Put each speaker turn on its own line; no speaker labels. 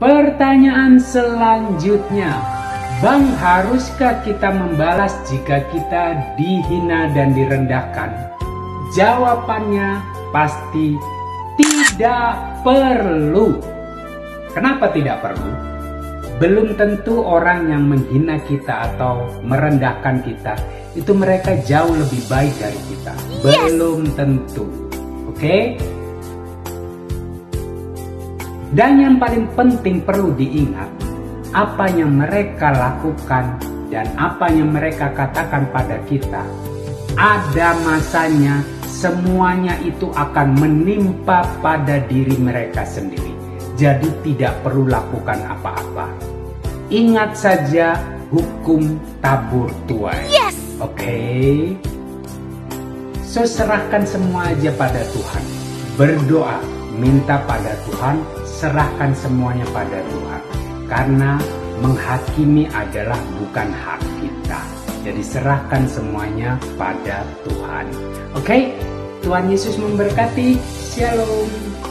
Pertanyaan selanjutnya, Bang, haruskah kita membalas jika kita dihina dan direndahkan? Jawabannya pasti tidak perlu. Kenapa tidak perlu? Belum tentu orang yang menghina kita atau merendahkan kita itu mereka jauh lebih baik dari kita. Belum tentu. Oke? Okay? Dan yang paling penting perlu diingat, apa yang mereka lakukan dan apa yang mereka katakan pada kita, ada masanya semuanya itu akan menimpa pada diri mereka sendiri. Jadi tidak perlu lakukan apa-apa. Ingat saja hukum tabur tuai.
Yes.
Oke. Okay? So serahkan semua aja pada Tuhan. Berdoa, minta pada Tuhan serahkan semuanya pada Tuhan. Karena menghakimi adalah bukan hak kita. Jadi serahkan semuanya pada Tuhan. Oke? Okay? Tuhan Yesus memberkati. Shalom.